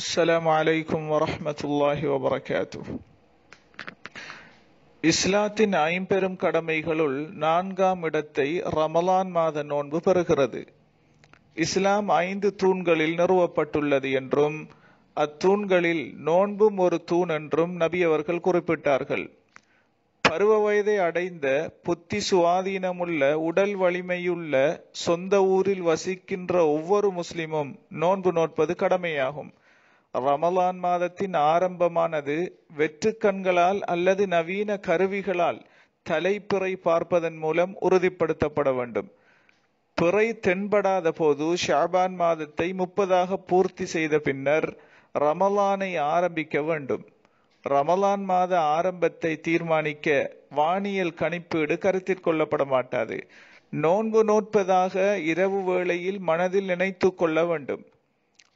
السلام عليكم ورحمة الله وبركاته இஸ்லாத்தின் ஐம்பெரும் கடமைகளுள் நான்காம் இடத்தை ரமலான் மாத நோன்பு பெறுகிறது இஸ்லாம் ஐந்து தூண்களில் நிறுவப்பட்டுள்ளது என்றும் அத்தூண்களில் நோன்பும் ஒரு தூண் என்றும் நபி அவர்கள் குறிப்பிட்டார்கள் பருவ வயதை அடைந்த புத்தி சுவாதீனமுள்ள உடல் வலிமையுள்ள சொந்த ஊரில் வசிக்கின்ற ஒவ்வொரு முஸ்லிமும் நோன்பு நோட்பது கடமையாகும் ரமலான் மாதத்தின் ஆரம்பமானது வெற்றுக்கண்களால் அல்லது நவீன கருவிகளால் தலைப்பிறை பார்ப்பதன் மூலம் உறுதிப்படுத்தப்பட வேண்டும். பிறை தென்படாத போது ஷாபான் மாதத்தை முப்பதாக பூர்த்தி செய்த பின்னர் ரமலானை ஆரம்பிக்க வேண்டும். ரமலான் மாத ஆரம்பத்தை தீர்மானிக்க வானியல் கணிப்பீடு கருத்தில் கொள்ளப்பட மாட்டாது. நோன்பு நோட்பதாக இரவு வேளையில் மனதில் நினைத்து கொள்ள வேண்டும்.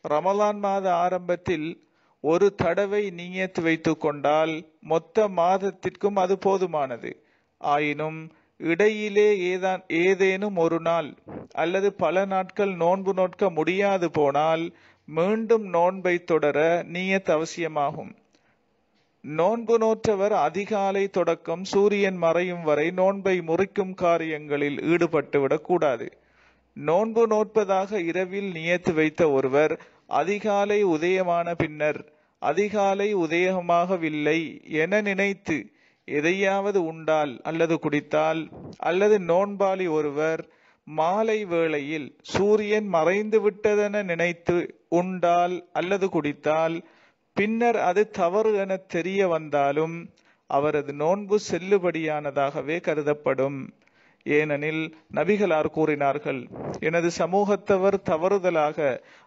ரமலான் மாத ஆரம்பத்தில் ஒரு தடவை நீயத்து வைத்து கொண்டால் மொத்த மாதத்திற்கும் அது போதுமானது. ஆயினும் இடையிலே ஏதான் ஏதேனும் ஒரு நாள் அல்லது பல நாட்கள் நோன்பு நோட்க முடியாது போனால் மீண்டும் நோன்பை தொடர நீயத் அவசியமாகும். நோன்பு நோற்றவர் அதிகாலை தொடக்கம் சூரியன் மறையும் வரை நோன்பை முறிக்கும் காரியங்களில் ஈடுபட்டுவிடக் கூடாது. நோன்பு நோட்பதாக இரவில் நியத்து வைத்த ஒருவர் அதிகாலை உதயமான பின்னர் அதிகாலை உதயமாகவில்லை என நினைத்து எதையாவது உண்டால் அல்லது குடித்தால் அல்லது நோன்பாளி ஒருவர் மாலை வேளையில் சூரியன் மறைந்து விட்டதென நினைத்து உண்டால் அல்லது குடித்தால் பின்னர் அது தவறு என தெரிய வந்தாலும் அவரது நோன்பு செல்லுபடியானதாகவே கருதப்படும். ஏனெனில் நபிகளார் கூறினார்கள் எனது சமூகத்தவர் தவறுதலாக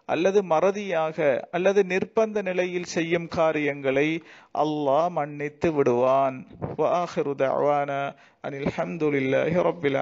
அல்லது மறதியாக அல்லது நிர்பந்த நிலையில் செய்யும் காரியங்களை அல்லாஹ் மன்னித்து விடுவான். அனில் ஹம்துலில்லாஹி ரப்பில்